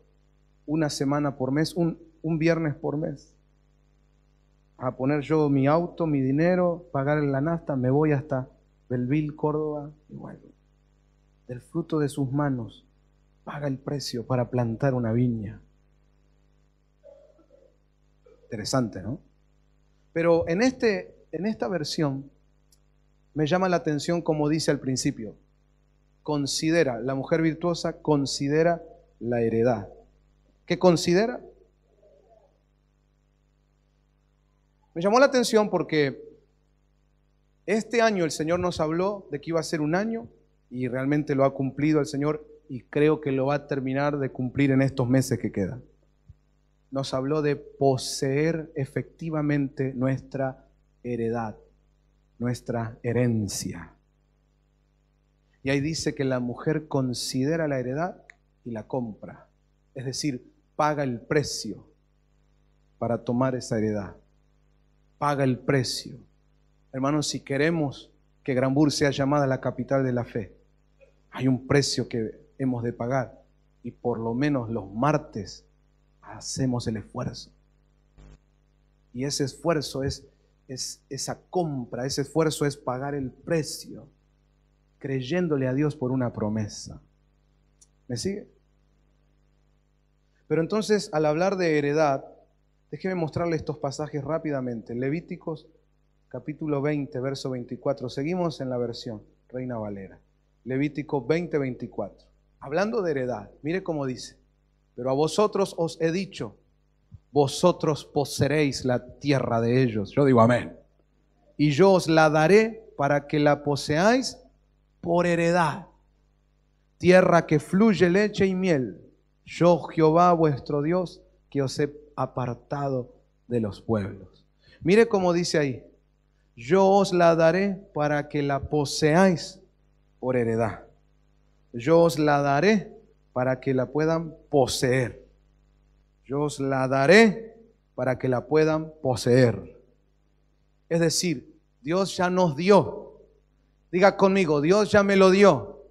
una semana por mes, un, viernes por mes, a poner yo mi auto, mi dinero, pagar la nafta, me voy hasta Belville, Córdoba, y bueno, del fruto de sus manos paga el precio para plantar una viña. Interesante, ¿no? Pero en, este, en esta versión me llama la atención como dice al principio, considera, la mujer virtuosa considera la heredad. ¿Qué considera? Me llamó la atención porque este año el Señor nos habló de que iba a ser un año y realmente lo ha cumplido el Señor y creo que lo va a terminar de cumplir en estos meses que quedan. Nos habló de poseer efectivamente nuestra heredad, nuestra herencia. Y ahí dice que la mujer considera la heredad y la compra. Es decir, paga el precio para tomar esa heredad. Paga el precio. Hermanos, si queremos que Granbur sea llamada la capital de la fe, hay un precio que hemos de pagar. Y por lo menos los martes hacemos el esfuerzo. Y ese esfuerzo es, es esa compra, ese esfuerzo es pagar el precio creyéndole a Dios por una promesa. ¿Me sigue? Pero entonces, al hablar de heredad, déjeme mostrarle estos pasajes rápidamente. Levíticos capítulo 20, verso 24. Seguimos en la versión Reina Valera. Levítico 20, 24. Hablando de heredad, mire cómo dice. Pero a vosotros os he dicho, vosotros poseeréis la tierra de ellos. Yo digo amén. Y yo os la daré para que la poseáis por heredad, tierra que fluye leche y miel. Yo, Jehová vuestro Dios, que os he apartado de los pueblos. Mire cómo dice ahí, yo os la daré para que la poseáis por heredad. Yo os la daré para que la puedan poseer. Yo os la daré para que la puedan poseer. Es decir, Dios ya nos dio Diga conmigo, Dios ya me lo dio.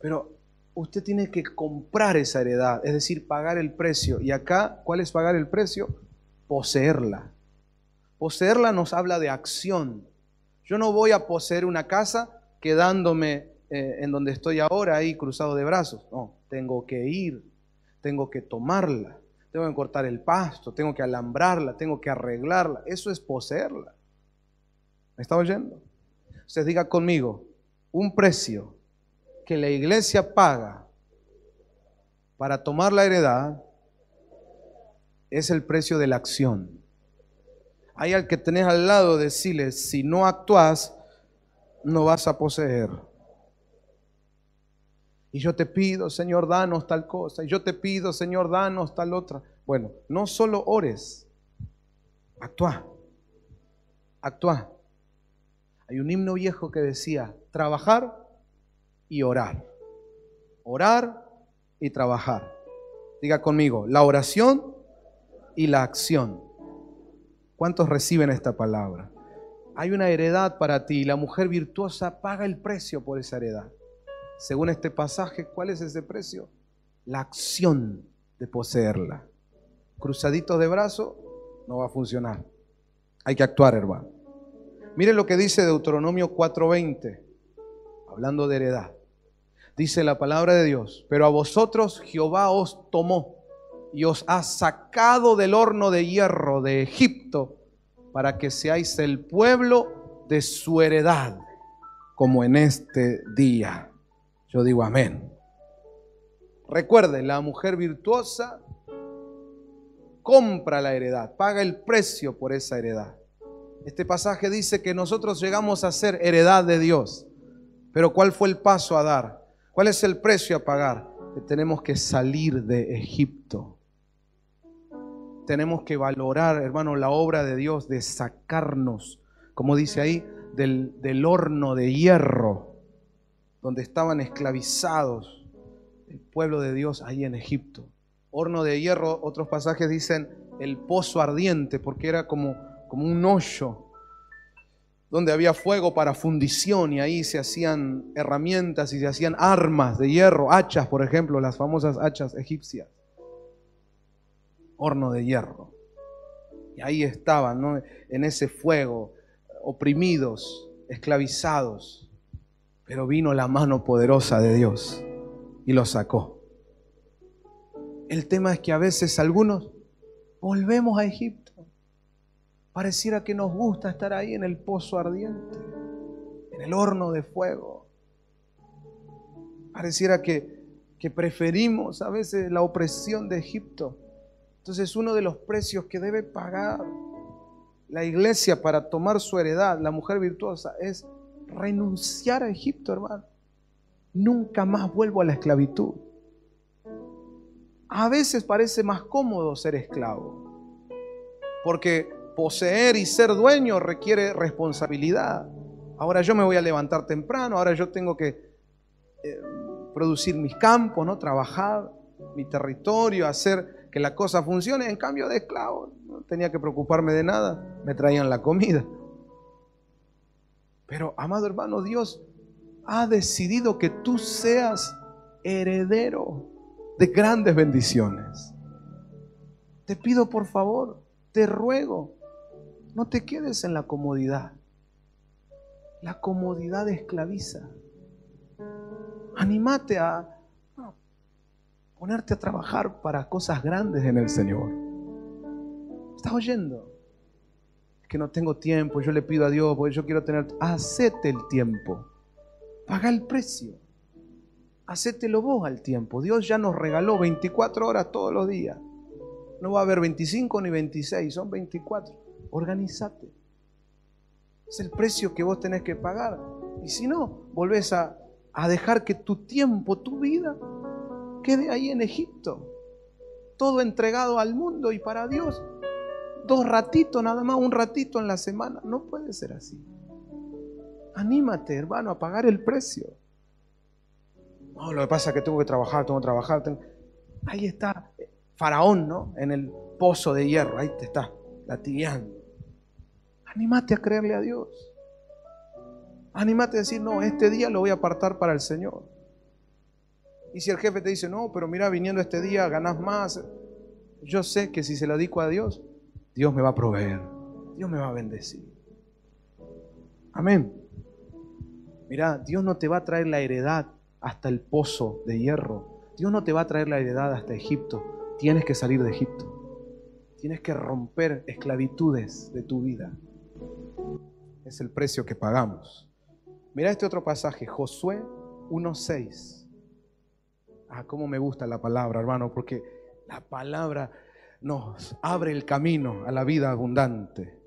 Pero usted tiene que comprar esa heredad, es decir, pagar el precio. Y acá, ¿cuál es pagar el precio? Poseerla. Poseerla nos habla de acción. Yo no voy a poseer una casa quedándome eh, en donde estoy ahora, ahí cruzado de brazos. No, tengo que ir, tengo que tomarla, tengo que cortar el pasto, tengo que alambrarla, tengo que arreglarla. Eso es poseerla. ¿Me está oyendo? Se diga conmigo, un precio que la iglesia paga para tomar la heredad es el precio de la acción. Hay al que tenés al lado decirle, si no actúas, no vas a poseer. Y yo te pido, Señor, danos tal cosa. Y yo te pido, Señor, danos tal otra. Bueno, no solo ores, actúa, actúa. Hay un himno viejo que decía, trabajar y orar. Orar y trabajar. Diga conmigo, la oración y la acción. ¿Cuántos reciben esta palabra? Hay una heredad para ti la mujer virtuosa paga el precio por esa heredad. Según este pasaje, ¿cuál es ese precio? La acción de poseerla. Cruzadito de brazo no va a funcionar. Hay que actuar, hermano. Mire lo que dice Deuteronomio 4:20, hablando de heredad. Dice la palabra de Dios, pero a vosotros Jehová os tomó y os ha sacado del horno de hierro de Egipto para que seáis el pueblo de su heredad, como en este día. Yo digo amén. Recuerde, la mujer virtuosa compra la heredad, paga el precio por esa heredad. Este pasaje dice que nosotros llegamos a ser heredad de Dios. Pero ¿cuál fue el paso a dar? ¿Cuál es el precio a pagar? Que tenemos que salir de Egipto. Tenemos que valorar, hermano, la obra de Dios de sacarnos, como dice ahí, del, del horno de hierro donde estaban esclavizados el pueblo de Dios ahí en Egipto. Horno de hierro, otros pasajes dicen el pozo ardiente, porque era como, como un hoyo donde había fuego para fundición y ahí se hacían herramientas y se hacían armas de hierro, hachas, por ejemplo, las famosas hachas egipcias. Horno de hierro. Y ahí estaban, en ese fuego, oprimidos, esclavizados. Pero vino la mano poderosa de Dios y lo sacó. El tema es que a veces algunos volvemos a Egipto. Pareciera que nos gusta estar ahí en el pozo ardiente, en el horno de fuego. Pareciera que, que preferimos a veces la opresión de Egipto. Entonces uno de los precios que debe pagar la iglesia para tomar su heredad, la mujer virtuosa, es renunciar a Egipto, hermano. Nunca más vuelvo a la esclavitud. A veces parece más cómodo ser esclavo, porque poseer y ser dueño requiere responsabilidad. Ahora yo me voy a levantar temprano, ahora yo tengo que eh, producir mis campos, ¿no? trabajar mi territorio, hacer que la cosa funcione. En cambio de esclavo, no tenía que preocuparme de nada, me traían la comida. Pero, amado hermano, Dios ha decidido que tú seas heredero de grandes bendiciones. Te pido por favor, te ruego, no te quedes en la comodidad. La comodidad esclaviza. Anímate a ponerte a trabajar para cosas grandes en el Señor. ¿Estás oyendo? Que no tengo tiempo, yo le pido a Dios, porque yo quiero tener... Hacete el tiempo, paga el precio, hacételo vos al tiempo. Dios ya nos regaló 24 horas todos los días. No va a haber 25 ni 26, son 24. Organízate. Es el precio que vos tenés que pagar. Y si no, volvés a, a dejar que tu tiempo, tu vida, quede ahí en Egipto. Todo entregado al mundo y para Dios dos ratitos nada más, un ratito en la semana. No puede ser así. Anímate, hermano, a pagar el precio. No, lo que pasa es que tengo que trabajar, tengo que trabajar. Ahí está Faraón, ¿no? En el pozo de hierro, ahí te está, latigueando. Anímate a creerle a Dios. Anímate a decir, no, este día lo voy a apartar para el Señor. Y si el jefe te dice, no, pero mira, viniendo este día ganás más, yo sé que si se lo dedico a Dios, Dios me va a proveer, Dios me va a bendecir. Amén. Mira, Dios no te va a traer la heredad hasta el pozo de hierro. Dios no te va a traer la heredad hasta Egipto. Tienes que salir de Egipto. Tienes que romper esclavitudes de tu vida. Es el precio que pagamos. Mira este otro pasaje, Josué 1.6. Ah, cómo me gusta la palabra, hermano, porque la palabra nos abre el camino a la vida abundante.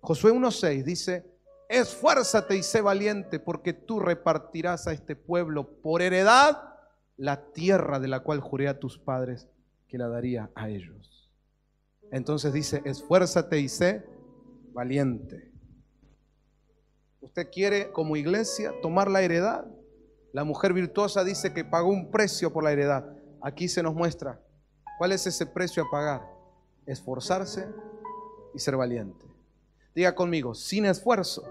Josué 1.6 dice, esfuérzate y sé valiente porque tú repartirás a este pueblo por heredad la tierra de la cual juré a tus padres que la daría a ellos. Entonces dice, esfuérzate y sé valiente. ¿Usted quiere como iglesia tomar la heredad? La mujer virtuosa dice que pagó un precio por la heredad. Aquí se nos muestra cuál es ese precio a pagar. Esforzarse y ser valiente. Diga conmigo, sin esfuerzo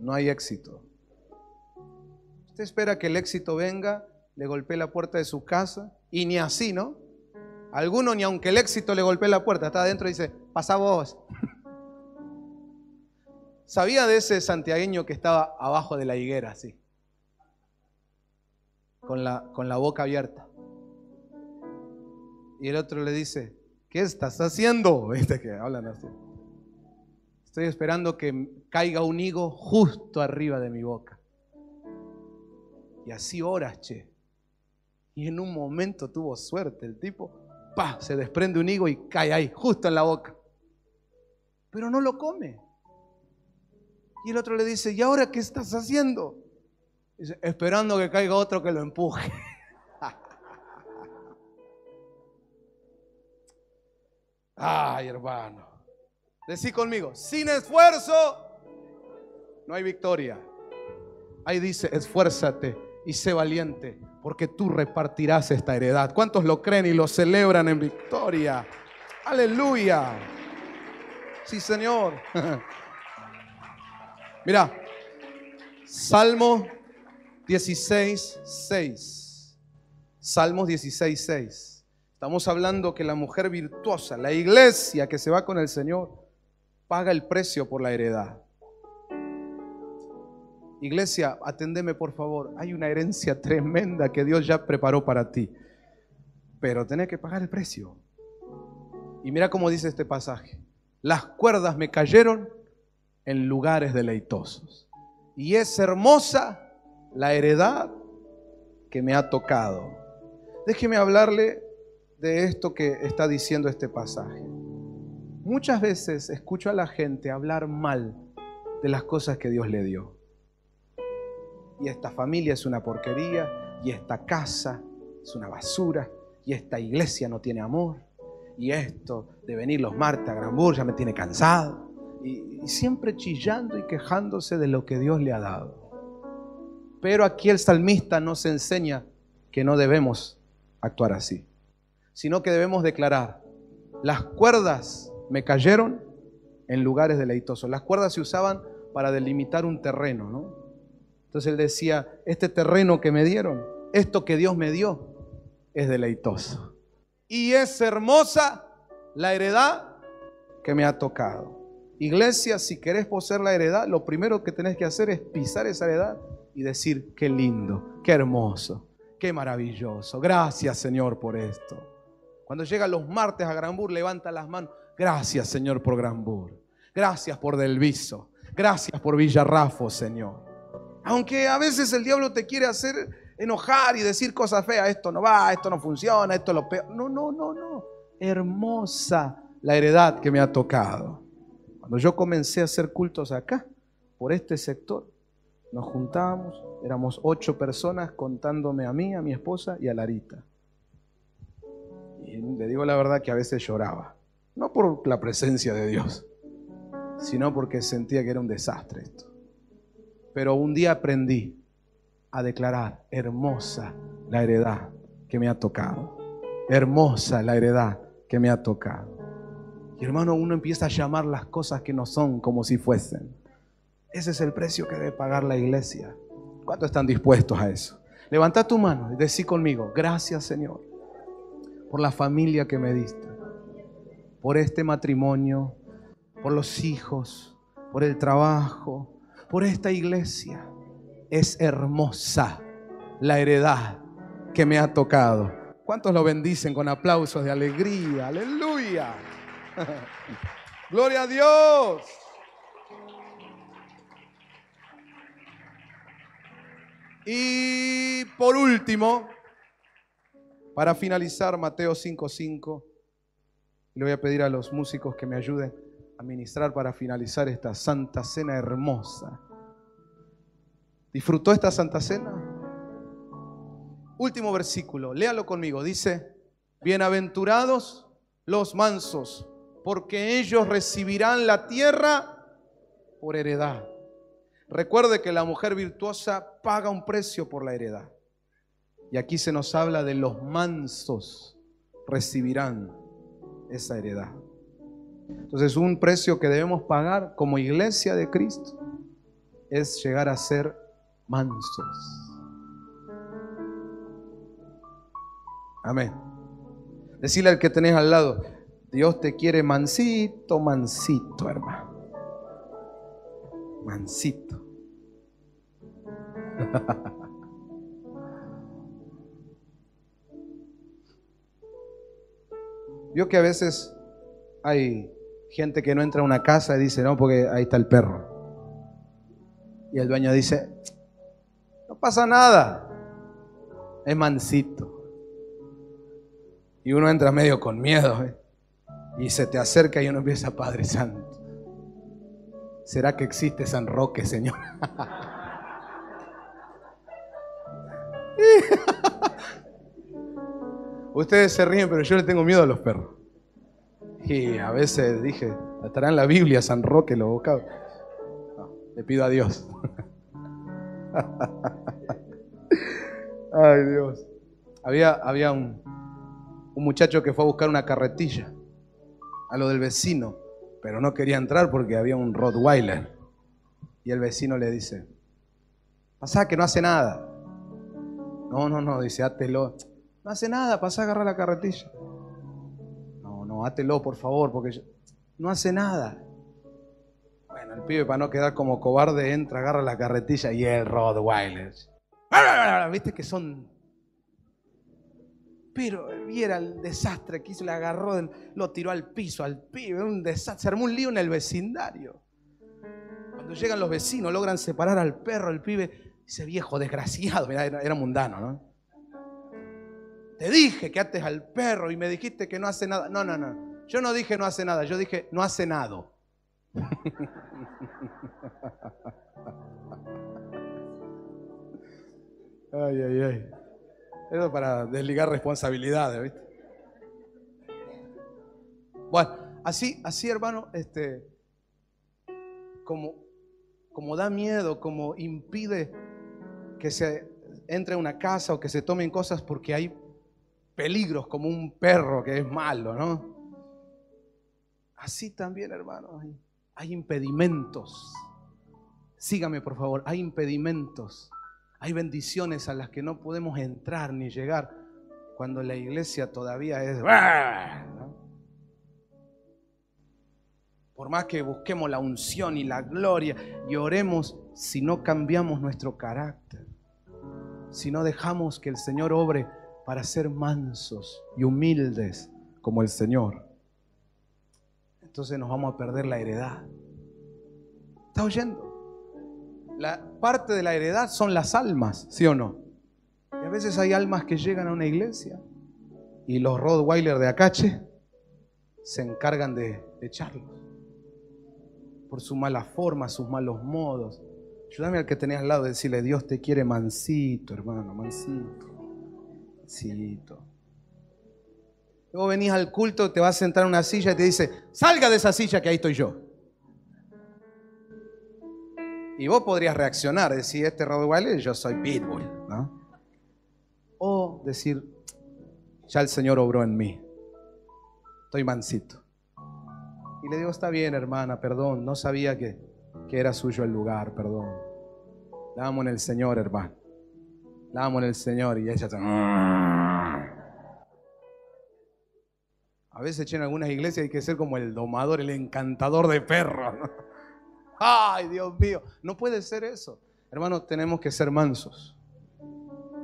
no hay éxito. Usted espera que el éxito venga, le golpee la puerta de su casa y ni así, ¿no? Alguno ni aunque el éxito le golpee la puerta, está adentro y dice, pasa vos. ¿Sabía de ese santiagueño que estaba abajo de la higuera, así? Con la, con la boca abierta. Y el otro le dice, ¿qué estás haciendo? Viste que hablan así. Estoy esperando que caiga un higo justo arriba de mi boca. Y así horas, che. Y en un momento tuvo suerte el tipo. Pa, se desprende un higo y cae ahí, justo en la boca. Pero no lo come. Y el otro le dice, ¿y ahora qué estás haciendo? Esperando que caiga otro que lo empuje. Ay, hermano. Decí conmigo, sin esfuerzo no hay victoria. Ahí dice, esfuérzate y sé valiente, porque tú repartirás esta heredad. ¿Cuántos lo creen y lo celebran en victoria? Aleluya. Sí, Señor. Mira, Salmo 16, 6. Salmos 16, 6. Estamos hablando que la mujer virtuosa, la iglesia que se va con el Señor, paga el precio por la heredad. Iglesia, atendeme por favor. Hay una herencia tremenda que Dios ya preparó para ti. Pero tenés que pagar el precio. Y mira cómo dice este pasaje. Las cuerdas me cayeron en lugares deleitosos. Y es hermosa la heredad que me ha tocado. Déjeme hablarle de esto que está diciendo este pasaje. Muchas veces escucho a la gente hablar mal de las cosas que Dios le dio. Y esta familia es una porquería, y esta casa es una basura, y esta iglesia no tiene amor, y esto de venir los martes a Granburg ya me tiene cansado. Y, y siempre chillando y quejándose de lo que Dios le ha dado. Pero aquí el salmista nos enseña que no debemos actuar así, sino que debemos declarar, las cuerdas me cayeron en lugares deleitosos. Las cuerdas se usaban para delimitar un terreno, ¿no? Entonces él decía, este terreno que me dieron, esto que Dios me dio, es deleitoso. Y es hermosa la heredad que me ha tocado. Iglesia, si querés poseer la heredad, lo primero que tenés que hacer es pisar esa heredad y decir, qué lindo, qué hermoso, qué maravilloso. Gracias Señor por esto. Cuando llega los martes a Granbur, levanta las manos. Gracias, Señor, por Granbur. Gracias por Delviso. Gracias por Villarrafo, Señor. Aunque a veces el diablo te quiere hacer enojar y decir cosas feas, esto no va, esto no funciona, esto lo peor. No, no, no, no. Hermosa la heredad que me ha tocado. Cuando yo comencé a hacer cultos acá, por este sector, nos juntábamos, éramos ocho personas contándome a mí, a mi esposa y a Larita. Le digo la verdad que a veces lloraba. No por la presencia de Dios, sino porque sentía que era un desastre esto. Pero un día aprendí a declarar, hermosa la heredad que me ha tocado. Hermosa la heredad que me ha tocado. Y hermano, uno empieza a llamar las cosas que no son como si fuesen. Ese es el precio que debe pagar la iglesia. ¿Cuántos están dispuestos a eso? Levanta tu mano y decí conmigo, gracias Señor, por la familia que me diste por este matrimonio, por los hijos, por el trabajo, por esta iglesia. Es hermosa la heredad que me ha tocado. ¿Cuántos lo bendicen con aplausos de alegría? Aleluya. Gloria a Dios. Y por último, Para finalizar, Mateo 5:5, le voy a pedir a los músicos que me ayuden a ministrar para finalizar esta santa cena hermosa. ¿Disfrutó esta santa cena? Último versículo, léalo conmigo. Dice, bienaventurados los mansos, porque ellos recibirán la tierra por heredad. Recuerde que la mujer virtuosa paga un precio por la heredad. Y aquí se nos habla de los mansos recibirán esa heredad. Entonces un precio que debemos pagar como iglesia de Cristo es llegar a ser mansos. Amén. Decirle al que tenés al lado, Dios te quiere mansito, mansito, hermano. Mansito. Vio que a veces hay gente que no entra a una casa y dice, no, porque ahí está el perro. Y el dueño dice, no pasa nada, es mansito. Y uno entra medio con miedo ¿eh? y se te acerca y uno empieza, Padre Santo. ¿Será que existe San Roque, Señor? Ustedes se ríen, pero yo le tengo miedo a los perros. Y a veces dije, estará en la Biblia San Roque lo bocados. le pido a Dios. Ay Dios. Había, había un, un muchacho que fue a buscar una carretilla a lo del vecino, pero no quería entrar porque había un Rottweiler. Y el vecino le dice, pasá que no hace nada. No, no, no, dice, átelo. No hace nada, pasa a agarrar la carretilla. No, no, átelo, por favor, porque no hace nada. Bueno, el pibe para no quedar como cobarde entra, agarra la carretilla y el Rottweiler. Viste que son... Pero viera el desastre que hizo, le agarró, lo tiró al piso, al pibe, un desastre, se armó un lío en el vecindario. Cuando llegan los vecinos, logran separar al perro, el pibe, ese viejo desgraciado, era, era mundano, ¿no? Te dije que ates al perro y me dijiste que no hace nada. No, no, no. Yo no dije no hace nada, yo dije no hace nada. Ay, ay, ay. Eso para desligar responsabilidades, ¿viste? Bueno, así, así, hermano, este, como, como da miedo, como impide que se entre a una casa o que se tomen cosas porque hay peligros como un perro que es malo, ¿no? Así también, hermano, hay, impedimentos. Sígame, por favor, hay impedimentos. Hay bendiciones a las que no podemos entrar ni llegar cuando la iglesia todavía es... Por más que busquemos la unción y la gloria y oremos, si no cambiamos nuestro carácter, si no dejamos que el Señor obre para ser mansos y humildes como el Señor, entonces nos vamos a perder la heredad. ¿Está oyendo? La parte de la heredad son las almas, ¿sí o no? Y a veces hay almas que llegan a una iglesia y los Rottweiler de Acache se encargan de echarlos por su mala forma, sus malos modos. Ayúdame al que tenés al lado de decirle, Dios te quiere mansito, hermano, mansito. Luego venís al culto, te vas a sentar en una silla y te dice, salga de esa silla que ahí estoy yo. Y vos podrías reaccionar, decir, este Rottweiler, yo soy Pitbull. O decir, ya el Señor obró en mí. Estoy mansito. Y le digo, está bien, hermana, perdón, no sabía que, que era suyo el lugar, perdón. La amo en el Señor, hermano. La amo en el Señor y ella está... A veces en algunas iglesias hay que ser como el domador, el encantador de perros. Ay, Dios mío, no puede ser eso. Hermanos, tenemos que ser mansos.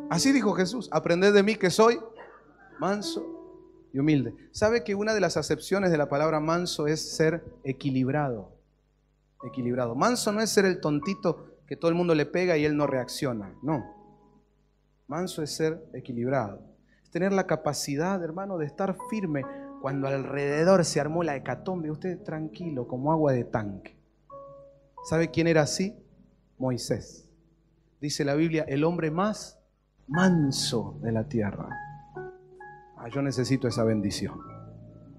Así dijo Jesús, aprended de mí que soy manso y humilde. ¿Sabe que una de las acepciones de la palabra manso es ser equilibrado? Equilibrado. Manso no es ser el tontito que todo el mundo le pega y él no reacciona. No. Manso es ser equilibrado. tener la capacidad, hermano, de estar firme cuando alrededor se armó la hecatombe. Usted tranquilo, como agua de tanque. ¿Sabe quién era así? Moisés. Dice la Biblia, el hombre más manso de la tierra. Ah, yo necesito esa bendición.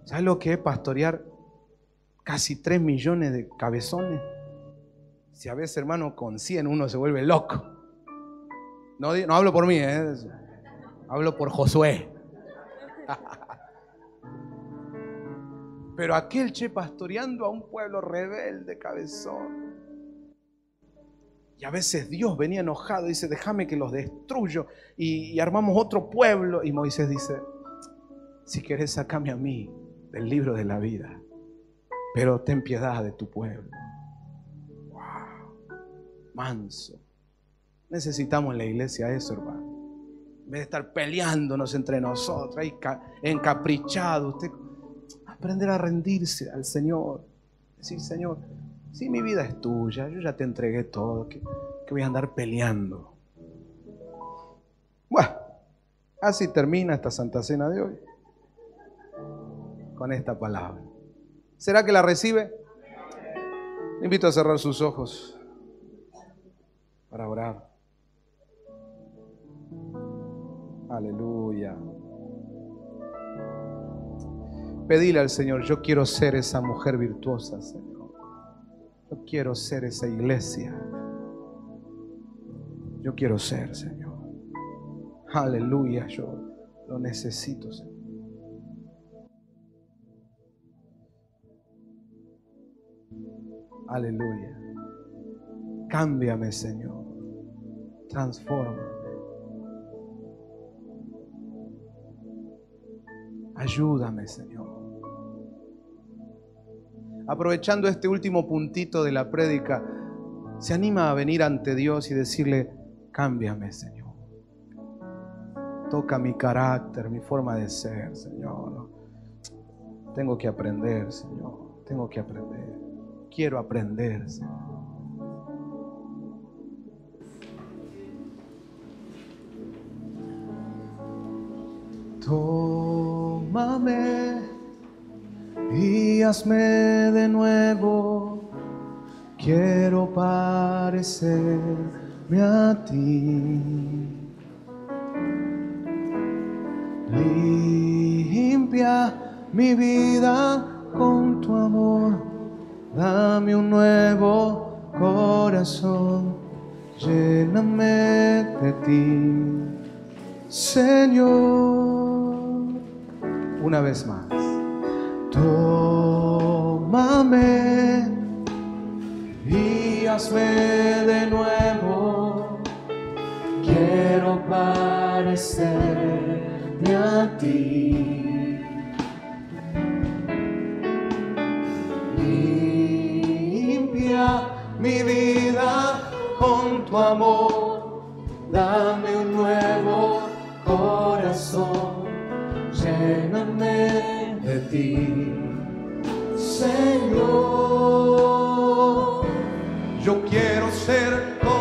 ¿Sabe lo que es pastorear casi 3 millones de cabezones? Si a veces, hermano, con 100 uno se vuelve loco. No, hablo por mí, ¿eh? hablo por Josué. Pero aquel che pastoreando a un pueblo rebelde, cabezón. Y a veces Dios venía enojado y dice, déjame que los destruyo. Y, y, armamos otro pueblo. Y Moisés dice, si querés, sacame a mí del libro de la vida. Pero ten piedad de tu pueblo. Wow. Manso. Necesitamos en la iglesia eso, hermano. En vez de estar peleándonos entre nosotros, ahí encaprichado, usted aprender a rendirse al Señor. Decir, Señor, si mi vida es tuya, yo ya te entregué todo, que, voy a andar peleando. Bueno, así termina esta Santa Cena de hoy. Con esta palabra. ¿Será que la recibe? Le invito a cerrar sus ojos para orar. Aleluya. Pedile al Señor, yo quiero ser esa mujer virtuosa, Señor. Yo quiero ser esa iglesia. Yo quiero ser, Señor. Aleluya, yo lo necesito, Señor. Aleluya. Cámbiame, Señor. Transforma. Ayúdame, Señor. Aprovechando este último puntito de la prédica, se anima a venir ante Dios y decirle, cámbiame, Señor. Toca mi carácter, mi forma de ser, Señor. Tengo que aprender, Señor. Tengo que aprender. Quiero aprender, Señor. Tómame y hazme de nuevo. Quiero parecerme a ti. Limpia mi vida con tu amor. Dame un nuevo corazón. Lléname de ti, Señor una vez más. Tómame y hazme de nuevo. Quiero parecerme a ti. Limpia mi vida con tu amor. Dame un nuevo corazón lléname de ti, Señor. Yo quiero ser como